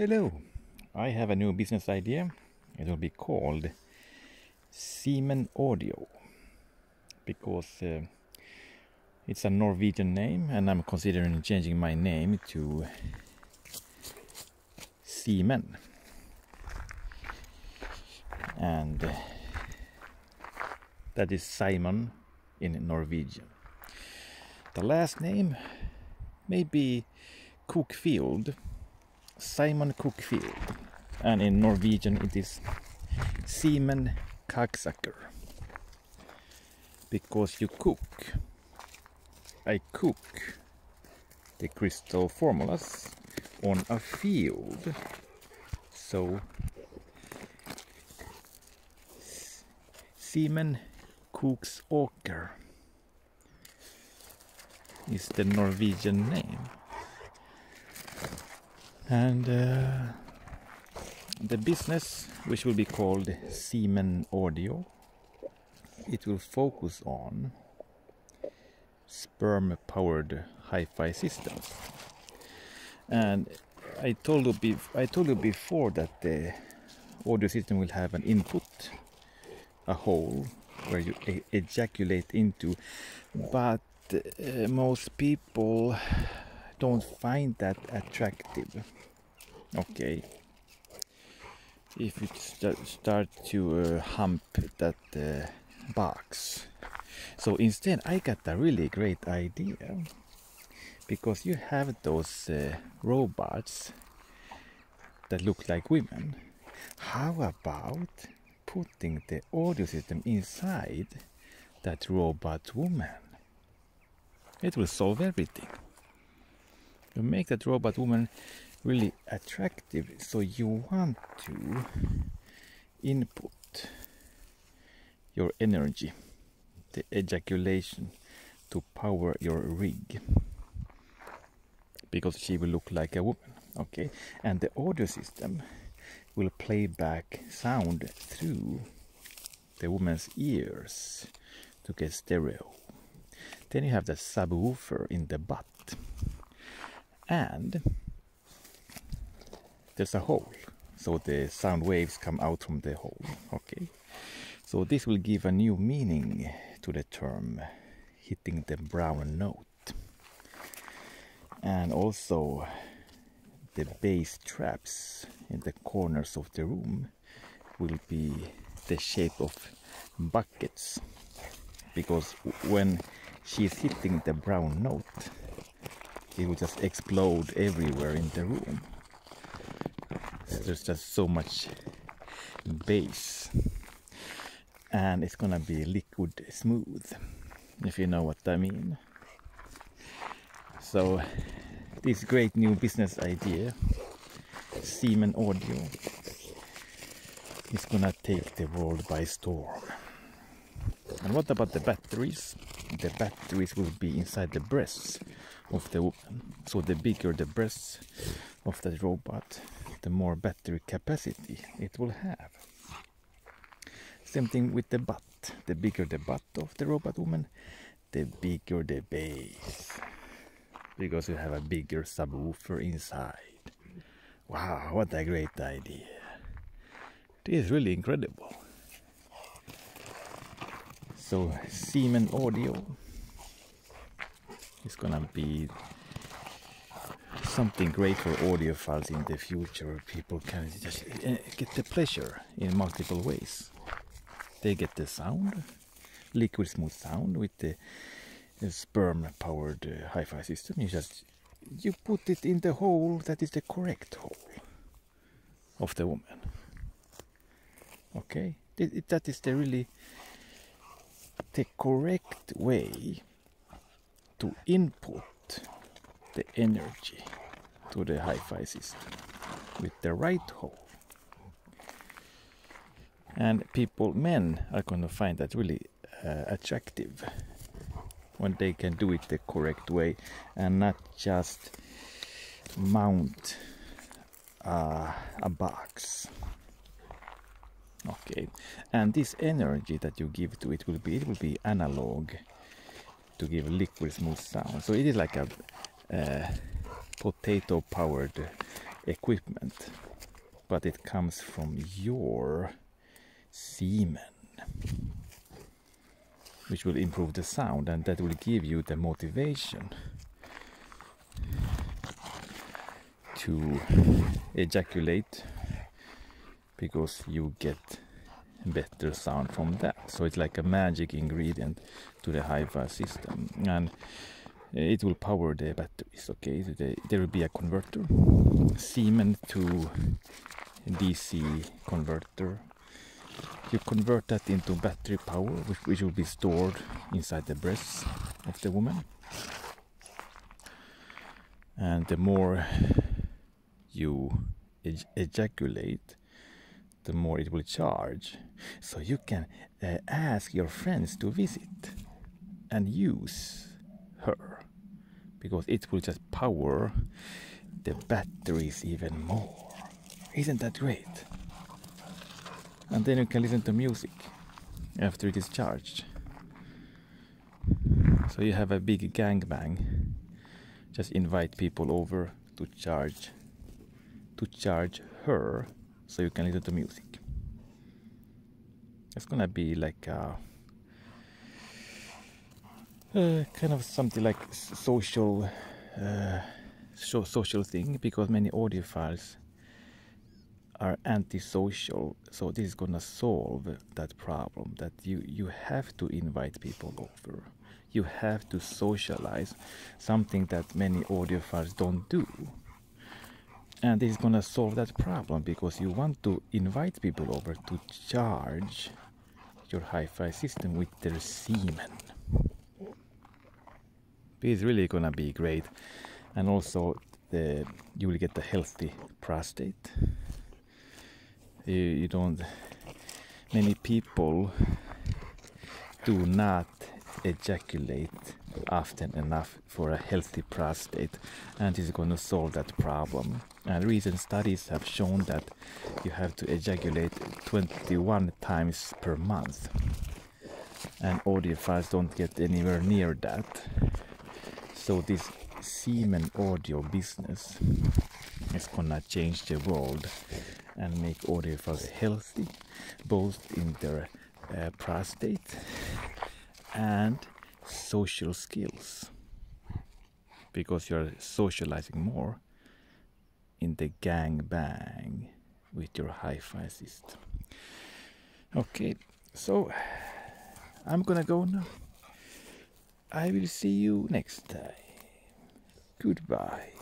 Hello, I have a new business idea. It will be called Simen Audio because uh, it's a Norwegian name and I'm considering changing my name to Simen. And uh, that is Simon in Norwegian. The last name may be Cookfield Simon Cookfield, and in Norwegian it is Simen Koksåker. Because you cook, I cook the crystal formulas on a field. So Simen Koksåker is the Norwegian name and uh, the business which will be called Simen Audio it will focus on sperm powered hi-fi systems. And I told you I told you before that the audio system will have an input a hole where you ejaculate into but uh, most people don't find that attractive. Okay. If you st start to uh, hump that uh, box. So instead i got a really great idea. Because you have those uh, robots that look like women. How about putting the audio system inside that robot woman? It will solve everything you make that robot woman really attractive so you want to input your energy the ejaculation to power your rig. Because she will look like a woman okay? And the audio system will play back sound through the woman's ears to get stereo. Then you have the subwoofer in the butt and there's a hole. So the sound waves come out from the hole. Okay. So this will give a new meaning to the term hitting the brown note. And also the bass traps in the corners of the room will be the shape of buckets. Because when she's hitting the brown note it will just explode everywhere in the room. There's just so much bass, and it's gonna be liquid smooth, if you know what I mean. So, this great new business idea, Simen Audio, is gonna take the world by storm. And what about the batteries? The batteries will be inside the breasts of the. So the bigger the breasts of the robot, the more battery capacity it will have. Same thing with the butt. The bigger the butt of the robot woman, the bigger the bass. Because you have a bigger subwoofer inside. Wow, what a great idea. This is really incredible. So Simen Audio is gonna be something great for audiophiles in the future. People can just eh, get the pleasure in multiple ways. They get the sound, liquid smooth sound with the, the sperm-powered uh, hi-fi system. You just you put it in the hole that is the correct hole of the woman. Okay, that is the really the correct way to input the energy to the hi-fi system with the right hole. And people, men, are going to find that really uh, attractive when they can do it the correct way and not just mount uh, a box. Okay. And this energy that you give to it will be it will be analog to give liquid smooth sound. So it is like a uh, potato powered equipment, but it comes from your semen, which will improve the sound and that will give you the motivation to ejaculate because you get better sound from that. So it's like a magic ingredient to the hi-fi system, and it will power the batteries. Okay, so there will be a converter, Siemens to DC converter. You convert that into battery power, which, which will be stored inside the breasts of the woman. And the more you ejaculate, the more it will charge. So you can uh, ask your friends to visit and use her because it will just power the batteries even more. Isn't that great? And then you can listen to music after it is charged. So you have a big gangbang. Just invite people over to charge to charge her so you can listen to music. It's gonna be like a, uh, kind of something like social uh, so social thing because many audiophiles are antisocial. So this is gonna solve that problem that you you have to invite people over. You have to socialize something that many audiophiles don't do and this is gonna solve that problem because you want to invite people over to charge your hi-fi system with their semen. It's really gonna be great. And also the, you will get a healthy prostate. You, you don't many people do not ejaculate often enough for a healthy prostate and is going to solve that problem. And recent studies have shown that you have to ejaculate 21 times per month. And audiophiles don't get anywhere near that. So this semen audio business is gonna change the world and make audiophiles healthy, both in their uh, prostate and social skills because you're socializing more in the gang bang with your hi-fi system. Okay, so I'm gonna go now. I will see you next time. Goodbye.